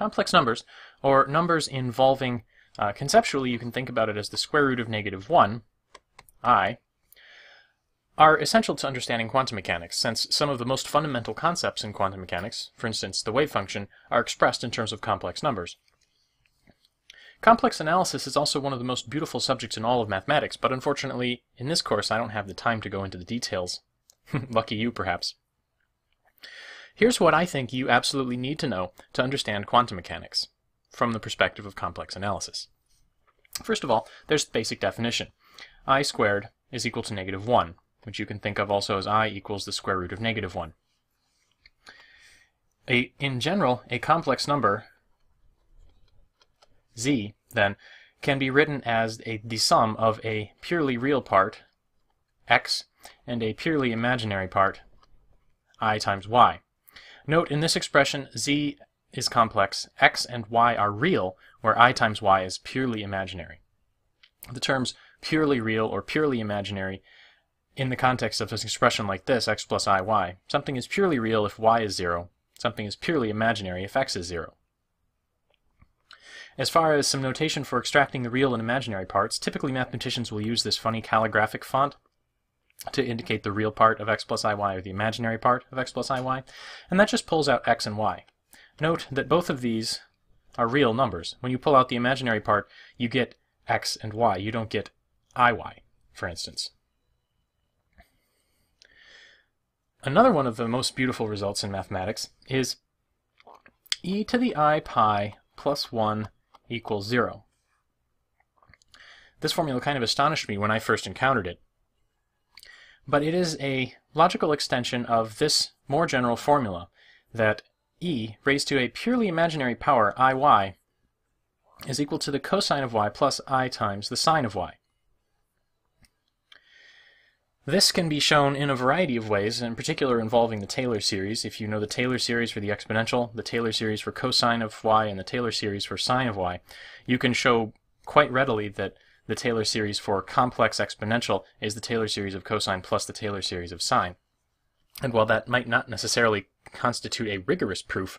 Complex numbers, or numbers involving, uh, conceptually you can think about it as the square root of negative 1, i, are essential to understanding quantum mechanics, since some of the most fundamental concepts in quantum mechanics, for instance the wave function, are expressed in terms of complex numbers. Complex analysis is also one of the most beautiful subjects in all of mathematics, but unfortunately, in this course I don't have the time to go into the details. Lucky you, perhaps. Here's what I think you absolutely need to know to understand quantum mechanics from the perspective of complex analysis. First of all, there's the basic definition. i squared is equal to negative 1, which you can think of also as i equals the square root of negative 1. A, in general, a complex number z, then, can be written as a, the sum of a purely real part, x, and a purely imaginary part, i times y. Note in this expression, z is complex, x and y are real, where i times y is purely imaginary. The terms purely real or purely imaginary in the context of an expression like this, x plus i, y, something is purely real if y is 0, something is purely imaginary if x is 0. As far as some notation for extracting the real and imaginary parts, typically mathematicians will use this funny calligraphic font to indicate the real part of x plus iy or the imaginary part of x plus iy, and that just pulls out x and y. Note that both of these are real numbers. When you pull out the imaginary part, you get x and y. You don't get iy, for instance. Another one of the most beautiful results in mathematics is e to the i pi plus 1 equals 0. This formula kind of astonished me when I first encountered it. But it is a logical extension of this more general formula that e raised to a purely imaginary power iy is equal to the cosine of y plus i times the sine of y. This can be shown in a variety of ways, in particular involving the Taylor series. If you know the Taylor series for the exponential, the Taylor series for cosine of y, and the Taylor series for sine of y, you can show quite readily that the Taylor series for complex exponential is the Taylor series of cosine plus the Taylor series of sine. And while that might not necessarily constitute a rigorous proof,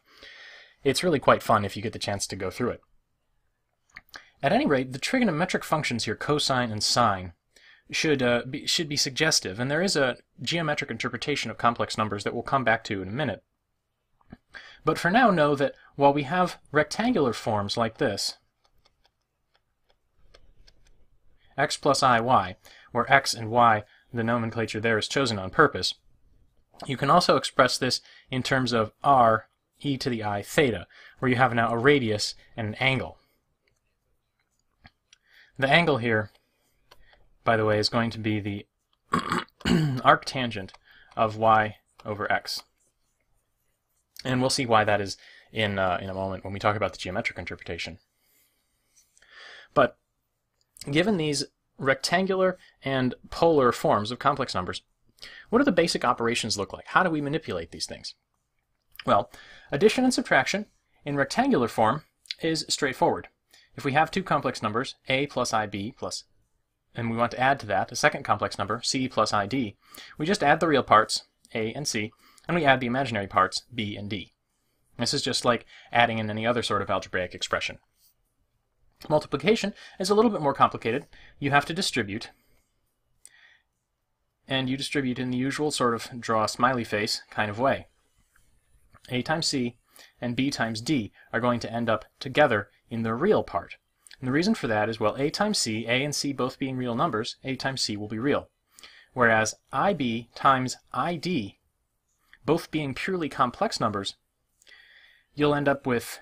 it's really quite fun if you get the chance to go through it. At any rate, the trigonometric functions here, cosine and sine, should uh, be, should be suggestive, and there is a geometric interpretation of complex numbers that we'll come back to in a minute. But for now, know that while we have rectangular forms like this, x plus i, y, where x and y, the nomenclature there is chosen on purpose, you can also express this in terms of r e to the i theta, where you have now a radius and an angle. The angle here by the way, is going to be the arctangent of y over x. And we'll see why that is in, uh, in a moment when we talk about the geometric interpretation. But given these rectangular and polar forms of complex numbers, what do the basic operations look like? How do we manipulate these things? Well, addition and subtraction in rectangular form is straightforward. If we have two complex numbers, a plus ib plus and we want to add to that a second complex number, c plus id, we just add the real parts, a and c, and we add the imaginary parts, b and d. This is just like adding in any other sort of algebraic expression. Multiplication is a little bit more complicated. You have to distribute, and you distribute in the usual sort of draw a smiley face kind of way. a times c and b times d are going to end up together in the real part. And the reason for that is, well, a times c, a and c both being real numbers, a times c will be real. Whereas ib times id, both being purely complex numbers, you'll end up with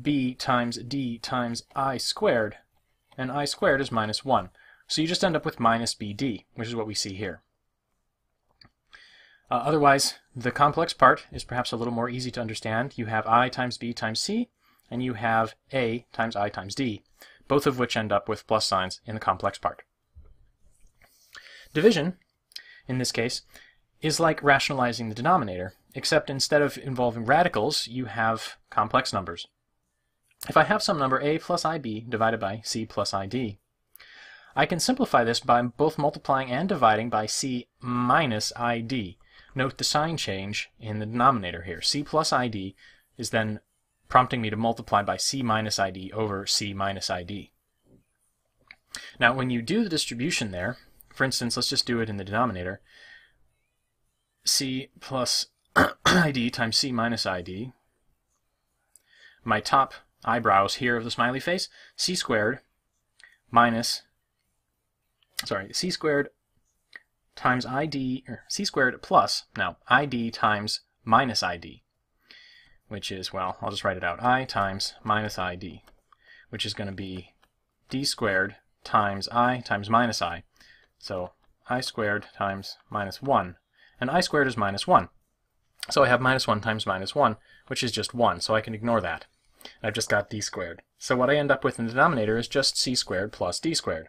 b times d times i squared, and i squared is minus 1. So you just end up with minus bd, which is what we see here. Uh, otherwise, the complex part is perhaps a little more easy to understand. You have i times b times c, and you have a times i times d both of which end up with plus signs in the complex part. Division, in this case, is like rationalizing the denominator, except instead of involving radicals, you have complex numbers. If I have some number a plus ib divided by c plus id, I can simplify this by both multiplying and dividing by c minus id. Note the sign change in the denominator here. c plus id is then prompting me to multiply by c minus id over c minus id. Now, when you do the distribution there, for instance, let's just do it in the denominator, c plus id times c minus id, my top eyebrows here of the smiley face, c squared minus, sorry, c squared times id, or c squared plus, now, id times minus id, which is, well, I'll just write it out, i times minus id, which is going to be d squared times i times minus i. So i squared times minus 1. And i squared is minus 1. So I have minus 1 times minus 1, which is just 1, so I can ignore that. I've just got d squared. So what I end up with in the denominator is just c squared plus d squared.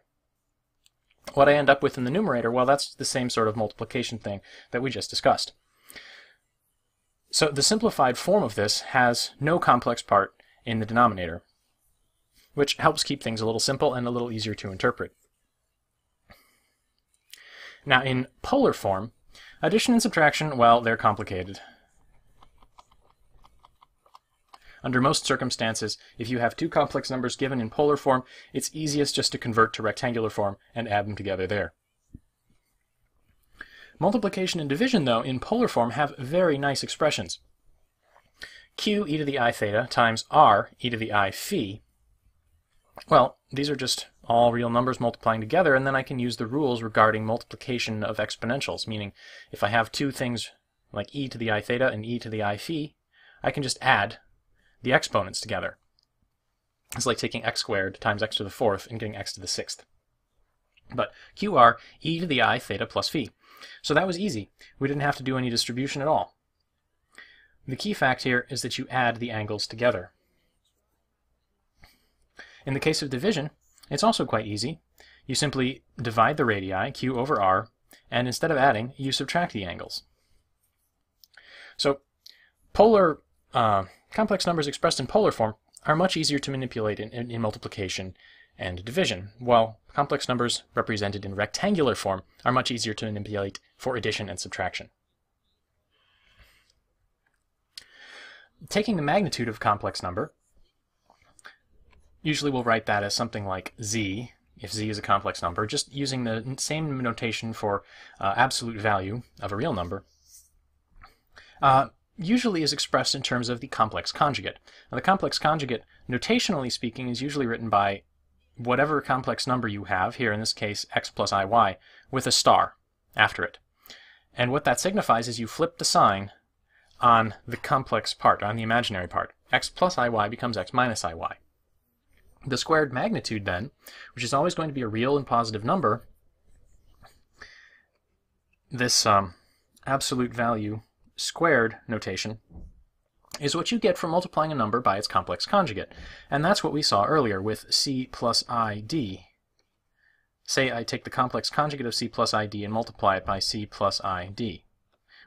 What I end up with in the numerator, well, that's the same sort of multiplication thing that we just discussed. So the simplified form of this has no complex part in the denominator, which helps keep things a little simple and a little easier to interpret. Now in polar form, addition and subtraction, well, they're complicated. Under most circumstances, if you have two complex numbers given in polar form, it's easiest just to convert to rectangular form and add them together there. Multiplication and division, though, in polar form have very nice expressions. q e to the i theta times r e to the i phi. Well, these are just all real numbers multiplying together, and then I can use the rules regarding multiplication of exponentials, meaning if I have two things like e to the i theta and e to the i phi, I can just add the exponents together. It's like taking x squared times x to the fourth and getting x to the sixth. But qr e to the i theta plus phi. So that was easy. We didn't have to do any distribution at all. The key fact here is that you add the angles together. In the case of division, it's also quite easy. You simply divide the radii, q over r, and instead of adding, you subtract the angles. So polar uh, complex numbers expressed in polar form are much easier to manipulate in, in, in multiplication and division, while complex numbers represented in rectangular form are much easier to manipulate for addition and subtraction. Taking the magnitude of a complex number, usually we'll write that as something like z, if z is a complex number, just using the same notation for uh, absolute value of a real number. Uh, usually is expressed in terms of the complex conjugate. Now, the complex conjugate, notationally speaking, is usually written by whatever complex number you have, here in this case x plus iy, with a star after it. And what that signifies is you flip the sign on the complex part, on the imaginary part. x plus iy becomes x minus iy. The squared magnitude then, which is always going to be a real and positive number, this um, absolute value squared notation is what you get from multiplying a number by its complex conjugate. And that's what we saw earlier with c plus id. Say I take the complex conjugate of c plus id and multiply it by c plus id.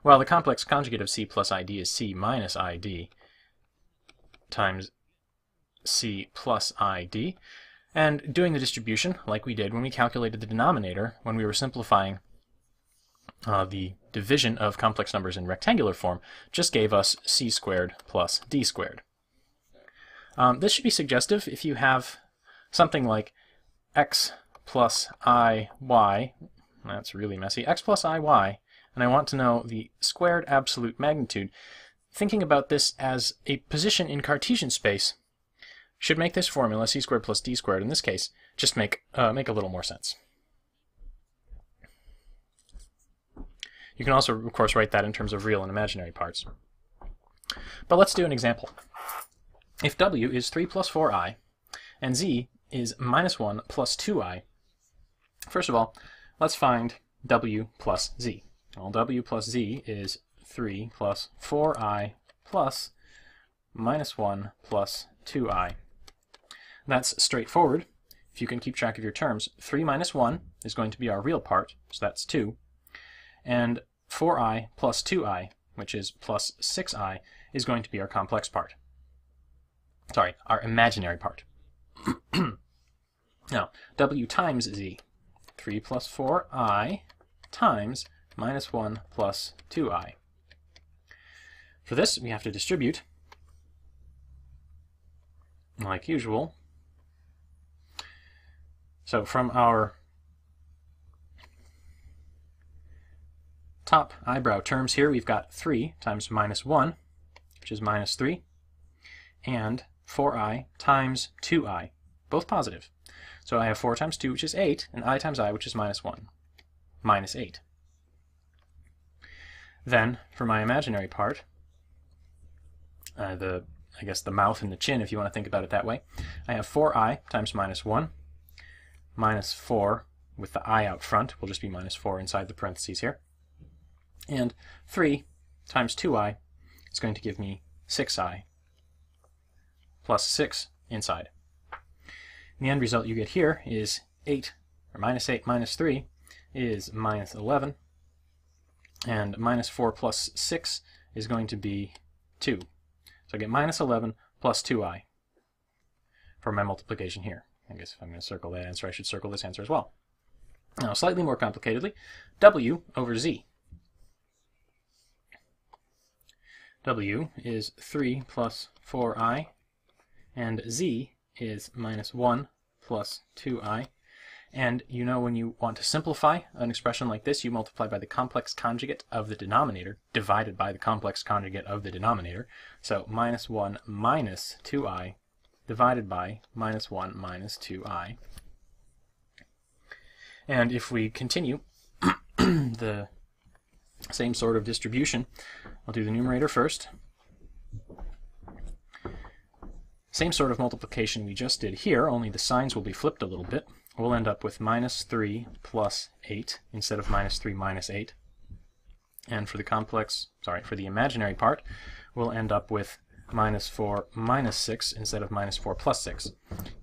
Well, the complex conjugate of c plus id is c minus id times c plus id. And doing the distribution, like we did when we calculated the denominator, when we were simplifying uh, the division of complex numbers in rectangular form just gave us c squared plus d squared. Um, this should be suggestive if you have something like x plus i y, that's really messy, x plus i y, and I want to know the squared absolute magnitude. Thinking about this as a position in Cartesian space should make this formula, c squared plus d squared in this case, just make, uh, make a little more sense. You can also, of course, write that in terms of real and imaginary parts. But let's do an example. If w is 3 plus 4i, and z is minus 1 plus 2i, first of all, let's find w plus z. Well, w plus z is 3 plus 4i plus minus 1 plus 2i. That's straightforward. If you can keep track of your terms, 3 minus 1 is going to be our real part, so that's 2. And 4i plus 2i, which is plus 6i, is going to be our complex part. Sorry, our imaginary part. now, w times z, 3 plus 4i times minus 1 plus 2i. For this, we have to distribute. like usual. So from our top eyebrow terms here, we've got 3 times minus 1, which is minus 3, and 4i times 2i, both positive. So I have 4 times 2, which is 8, and i times i, which is minus 1, minus 8. Then, for my imaginary part, uh, the I guess the mouth and the chin, if you want to think about it that way, I have 4i times minus 1, minus 4 with the i out front will just be minus 4 inside the parentheses here. And 3 times 2i is going to give me 6i plus 6 inside. And the end result you get here is 8, or minus 8 minus 3 is minus 11, and minus 4 plus 6 is going to be 2. So I get minus 11 plus 2i for my multiplication here. I guess if I'm going to circle that answer, I should circle this answer as well. Now, slightly more complicatedly, w over z. w is 3 plus 4i, and z is minus 1 plus 2i. And you know when you want to simplify an expression like this, you multiply by the complex conjugate of the denominator divided by the complex conjugate of the denominator. So minus 1 minus 2i divided by minus 1 minus 2i. And if we continue the same sort of distribution, I'll do the numerator first. Same sort of multiplication we just did here, only the signs will be flipped a little bit. We'll end up with minus 3 plus 8 instead of minus 3 minus 8. And for the complex, sorry, for the imaginary part, we'll end up with minus 4 minus 6 instead of minus 4 plus 6.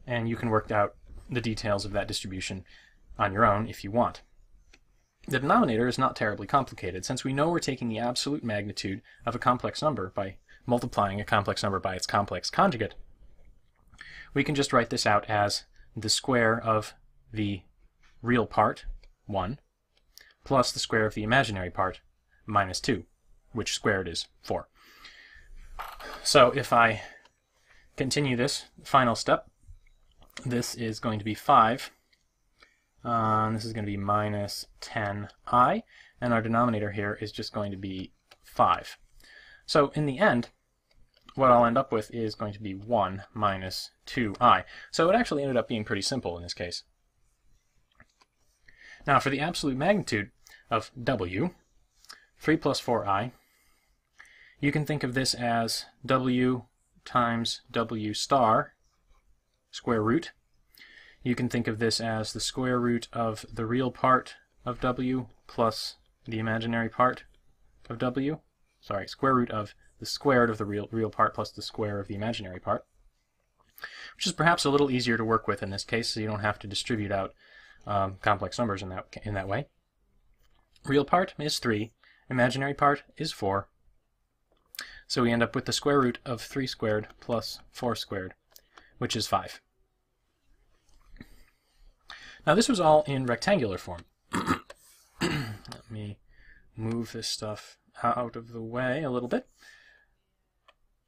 And you can work out the details of that distribution on your own if you want. The denominator is not terribly complicated, since we know we're taking the absolute magnitude of a complex number by multiplying a complex number by its complex conjugate. We can just write this out as the square of the real part, 1, plus the square of the imaginary part, minus 2, which squared is 4. So if I continue this final step, this is going to be 5. Uh, this is going to be minus 10i, and our denominator here is just going to be 5. So in the end, what I'll end up with is going to be 1 minus 2i. So it actually ended up being pretty simple in this case. Now for the absolute magnitude of w, 3 plus 4i, you can think of this as w times w star square root. You can think of this as the square root of the real part of w plus the imaginary part of w. Sorry, square root of the squared of the real, real part plus the square of the imaginary part, which is perhaps a little easier to work with in this case, so you don't have to distribute out um, complex numbers in that, in that way. Real part is 3, imaginary part is 4, so we end up with the square root of 3 squared plus 4 squared, which is 5. Now this was all in rectangular form. Let me move this stuff out of the way a little bit.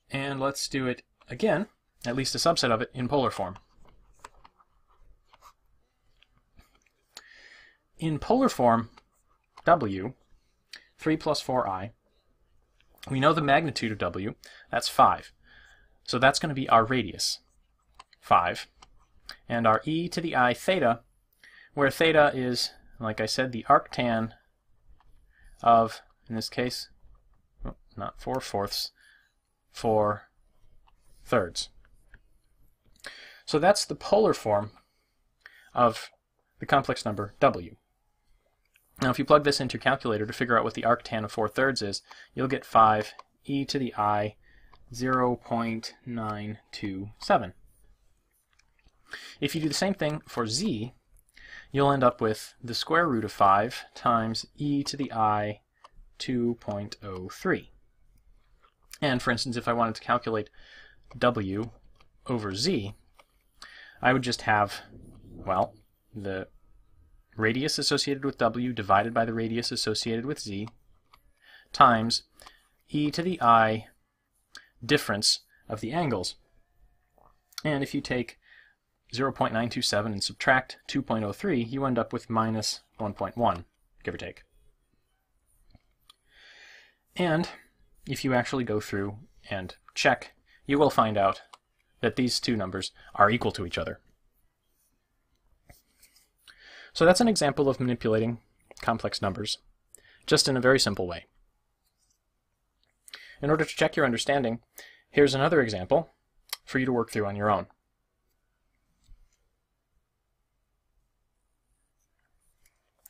And let's do it again, at least a subset of it, in polar form. In polar form, w, 3 plus 4i, we know the magnitude of w, that's 5. So that's going to be our radius, 5. And our e to the i theta, where theta is, like I said, the arctan of, in this case, oh, not 4 fourths, 4 thirds. So that's the polar form of the complex number w. Now if you plug this into your calculator to figure out what the arctan of 4 thirds is, you'll get 5 e to the i 0.927. If you do the same thing for z, you'll end up with the square root of 5 times e to the i 2.03. And for instance, if I wanted to calculate w over z, I would just have, well, the radius associated with w divided by the radius associated with z times e to the i difference of the angles. And if you take 0.927 and subtract 2.03, you end up with minus 1.1, give or take. And if you actually go through and check, you will find out that these two numbers are equal to each other. So that's an example of manipulating complex numbers, just in a very simple way. In order to check your understanding, here's another example for you to work through on your own.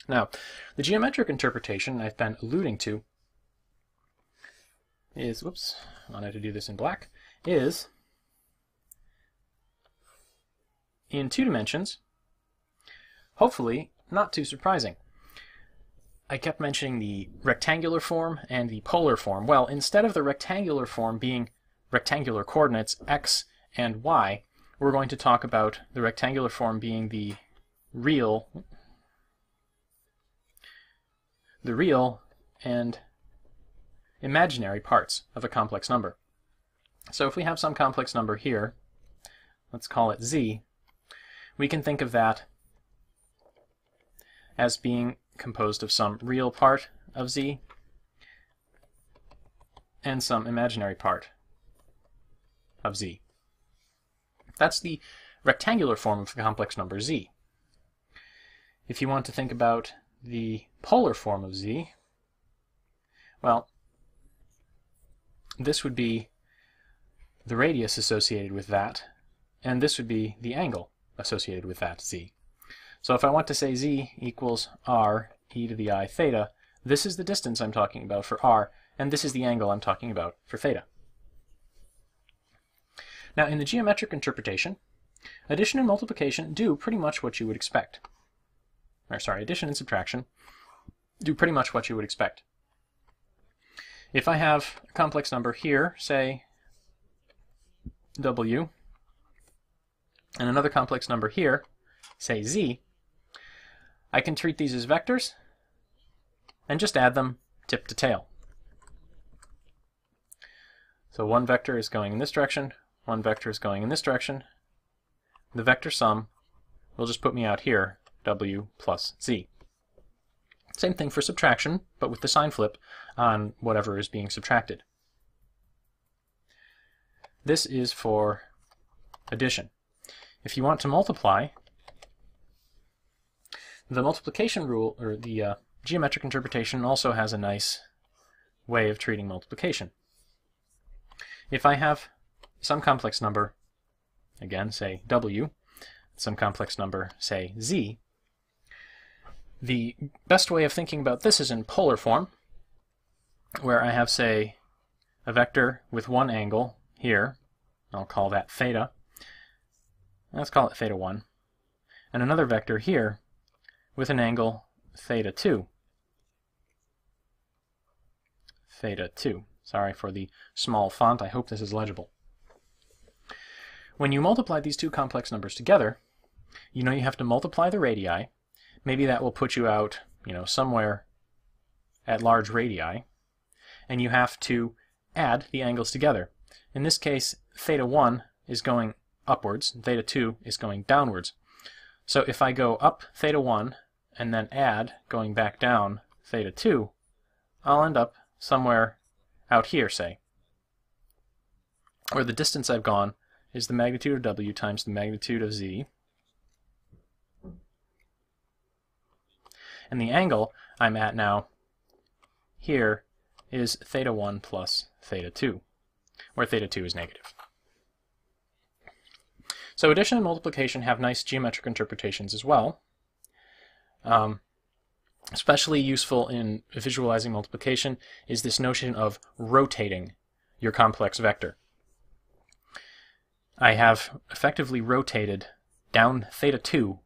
Now, the geometric interpretation I've been alluding to is, whoops, I wanted to do this in black, is in two dimensions, hopefully not too surprising. I kept mentioning the rectangular form and the polar form. Well, instead of the rectangular form being rectangular coordinates x and y, we're going to talk about the rectangular form being the real the real and imaginary parts of a complex number. So if we have some complex number here, let's call it z, we can think of that as being composed of some real part of z and some imaginary part of z. That's the rectangular form of the complex number z. If you want to think about the polar form of z, well, this would be the radius associated with that, and this would be the angle associated with that z. So if I want to say z equals r e to the i theta, this is the distance I'm talking about for r, and this is the angle I'm talking about for theta. Now in the geometric interpretation, addition and multiplication do pretty much what you would expect. Or sorry, addition and subtraction do pretty much what you would expect. If I have a complex number here, say w, and another complex number here, say z, I can treat these as vectors and just add them tip to tail. So one vector is going in this direction, one vector is going in this direction. The vector sum will just put me out here, w plus z. Same thing for subtraction, but with the sign flip on whatever is being subtracted. This is for addition. If you want to multiply, the multiplication rule, or the uh, geometric interpretation also has a nice way of treating multiplication. If I have some complex number, again, say w, some complex number, say z, the best way of thinking about this is in polar form, where I have, say, a vector with one angle here, I'll call that theta, let's call it theta 1, and another vector here with an angle theta 2. Theta 2. Sorry for the small font, I hope this is legible. When you multiply these two complex numbers together, you know you have to multiply the radii, maybe that will put you out, you know, somewhere at large radii, and you have to add the angles together. In this case, theta 1 is going upwards, theta 2 is going downwards. So if I go up theta 1 and then add, going back down, theta 2, I'll end up somewhere out here, say, where the distance I've gone is the magnitude of w times the magnitude of z, and the angle I'm at now here is theta 1 plus theta 2, where theta 2 is negative. So addition and multiplication have nice geometric interpretations as well. Um, especially useful in visualizing multiplication is this notion of rotating your complex vector. I have effectively rotated down theta 2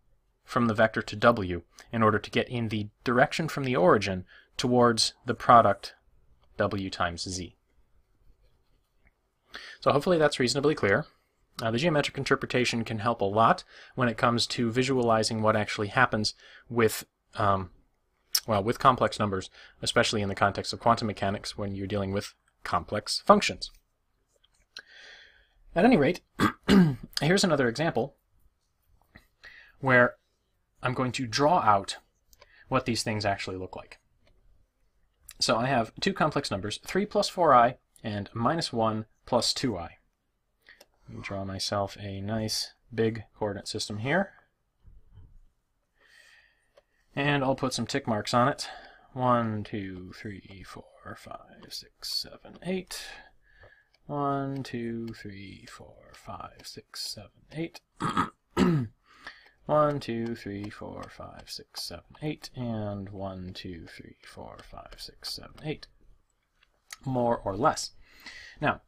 from the vector to w in order to get in the direction from the origin towards the product w times z. So hopefully that's reasonably clear. Uh, the geometric interpretation can help a lot when it comes to visualizing what actually happens with um, well, with complex numbers, especially in the context of quantum mechanics when you're dealing with complex functions. At any rate, here's another example where I'm going to draw out what these things actually look like. So I have two complex numbers, 3 plus 4i and minus 1 plus 2i. Let me draw myself a nice big coordinate system here. And I'll put some tick marks on it. 1, 2, 3, 4, 5, 6, 7, 8. 1, 2, 3, 4, 5, 6, 7, 8. 1, 2, 3, 4, 5, 6, 7, 8, and 1, 2, 3, 4, 5, 6, 7, 8. More or less. Now,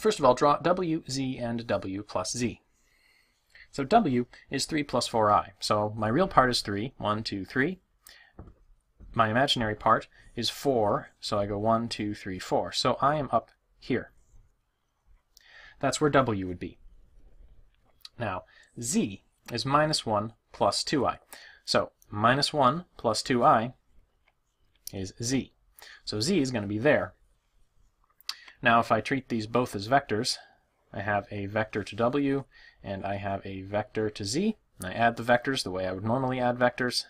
first of all, draw W, Z, and W plus Z. So W is 3 plus 4i. So my real part is 3, 1, 2, 3. My imaginary part is 4, so I go 1, 2, 3, 4. So I am up here. That's where W would be. Now, Z is minus 1 plus 2i. So minus 1 plus 2i is z. So z is going to be there. Now if I treat these both as vectors, I have a vector to w and I have a vector to z. And I add the vectors the way I would normally add vectors,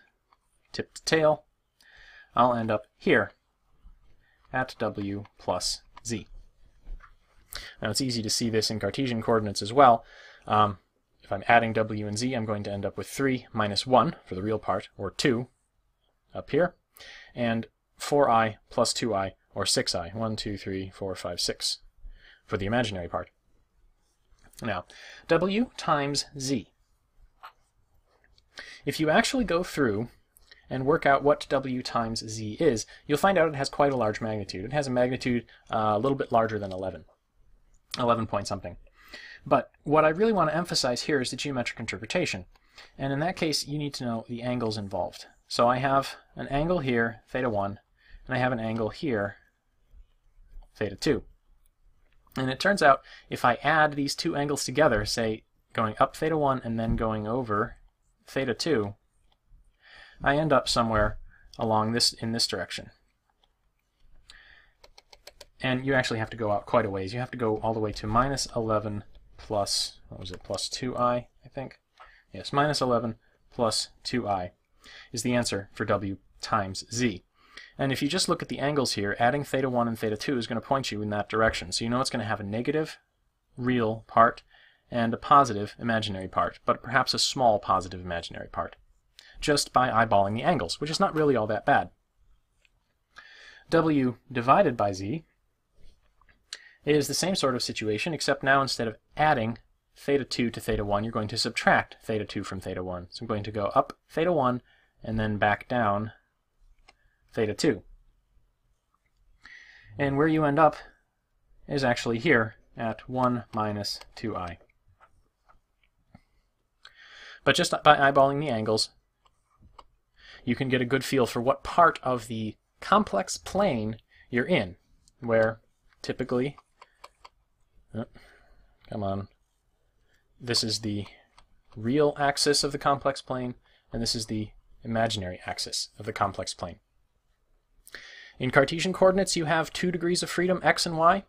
tip to tail. I'll end up here at w plus z. Now it's easy to see this in Cartesian coordinates as well. Um, if I'm adding w and z, I'm going to end up with 3 minus 1 for the real part, or 2 up here, and 4i plus 2i, or 6i, 1, 2, 3, 4, 5, 6 for the imaginary part. Now, w times z. If you actually go through and work out what w times z is, you'll find out it has quite a large magnitude. It has a magnitude uh, a little bit larger than 11, 11 point something. But what I really want to emphasize here is the geometric interpretation. And in that case, you need to know the angles involved. So I have an angle here, theta 1, and I have an angle here, theta 2. And it turns out if I add these two angles together, say going up theta 1 and then going over theta 2, I end up somewhere along this in this direction. And you actually have to go out quite a ways. You have to go all the way to minus 11 plus, what was it, plus 2i, I think? Yes, minus 11 plus 2i is the answer for w times z. And if you just look at the angles here, adding theta 1 and theta 2 is going to point you in that direction. So you know it's going to have a negative real part and a positive imaginary part, but perhaps a small positive imaginary part, just by eyeballing the angles, which is not really all that bad. w divided by z it is the same sort of situation, except now instead of adding theta 2 to theta 1, you're going to subtract theta 2 from theta 1. So I'm going to go up theta 1 and then back down theta 2. And where you end up is actually here at 1 minus 2i. But just by eyeballing the angles, you can get a good feel for what part of the complex plane you're in, where typically Come on. This is the real axis of the complex plane, and this is the imaginary axis of the complex plane. In Cartesian coordinates, you have two degrees of freedom, x and y.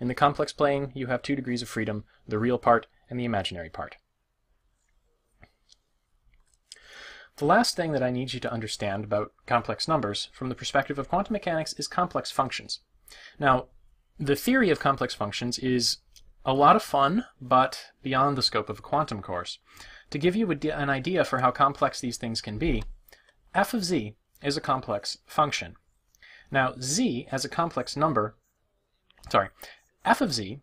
In the complex plane, you have two degrees of freedom, the real part and the imaginary part. The last thing that I need you to understand about complex numbers from the perspective of quantum mechanics is complex functions. Now, the theory of complex functions is a lot of fun, but beyond the scope of a quantum course. To give you a, an idea for how complex these things can be, f of z is a complex function. Now, z as a complex number, sorry, f of z,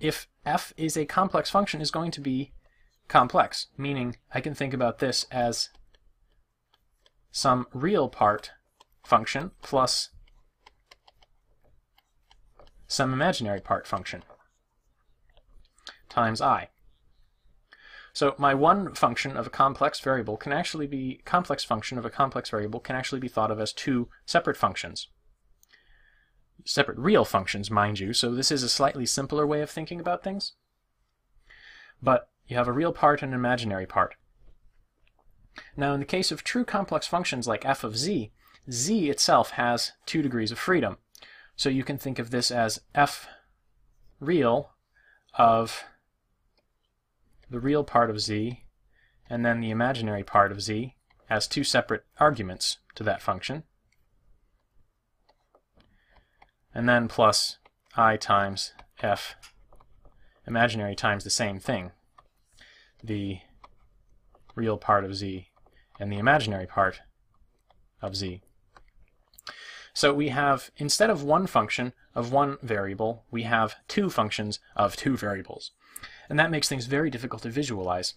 if f is a complex function, is going to be complex, meaning I can think about this as some real part function plus some imaginary part function times i. So my one function of a complex variable can actually be, complex function of a complex variable can actually be thought of as two separate functions. Separate real functions, mind you, so this is a slightly simpler way of thinking about things. But you have a real part and an imaginary part. Now in the case of true complex functions like f of z, z itself has two degrees of freedom. So you can think of this as f real of the real part of z and then the imaginary part of z as two separate arguments to that function. And then plus i times f imaginary times the same thing, the real part of z and the imaginary part of z. So we have, instead of one function of one variable, we have two functions of two variables. And that makes things very difficult to visualize.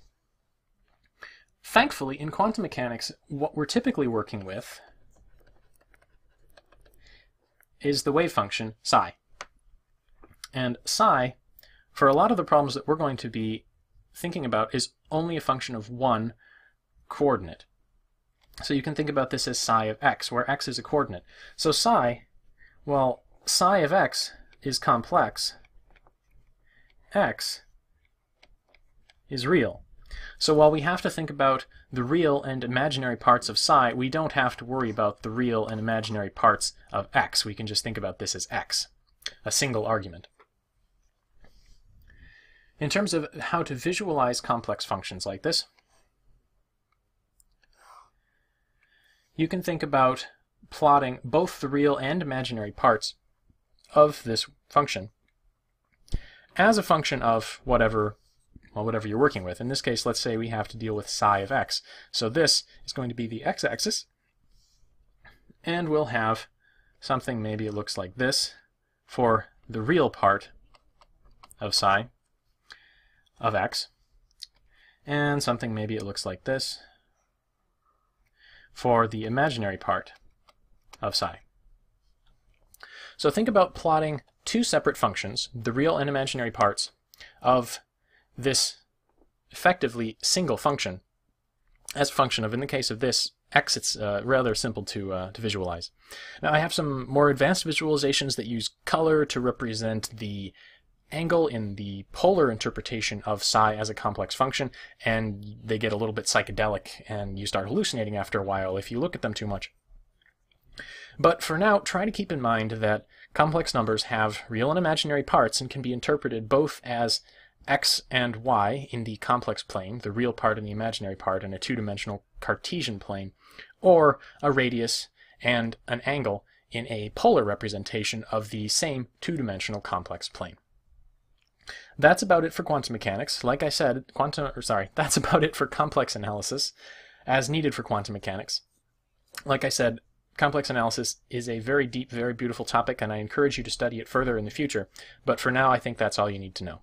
Thankfully, in quantum mechanics, what we're typically working with is the wave function psi. And psi, for a lot of the problems that we're going to be thinking about, is only a function of one coordinate. So you can think about this as psi of x, where x is a coordinate. So psi, well, psi of x is complex. x is real. So while we have to think about the real and imaginary parts of psi, we don't have to worry about the real and imaginary parts of x. We can just think about this as x, a single argument. In terms of how to visualize complex functions like this, you can think about plotting both the real and imaginary parts of this function as a function of whatever well, whatever you're working with. In this case, let's say we have to deal with psi of x. So this is going to be the x-axis, and we'll have something maybe it looks like this for the real part of psi of x, and something maybe it looks like this for the imaginary part of psi. So think about plotting two separate functions, the real and imaginary parts, of this effectively single function as a function of, in the case of this, x, it's uh, rather simple to, uh, to visualize. Now I have some more advanced visualizations that use color to represent the angle in the polar interpretation of psi as a complex function, and they get a little bit psychedelic, and you start hallucinating after a while if you look at them too much. But for now, try to keep in mind that complex numbers have real and imaginary parts and can be interpreted both as x and y in the complex plane, the real part and the imaginary part in a two-dimensional Cartesian plane, or a radius and an angle in a polar representation of the same two-dimensional complex plane. That's about it for quantum mechanics. Like I said, quantum, or sorry, that's about it for complex analysis as needed for quantum mechanics. Like I said, complex analysis is a very deep, very beautiful topic, and I encourage you to study it further in the future. But for now, I think that's all you need to know.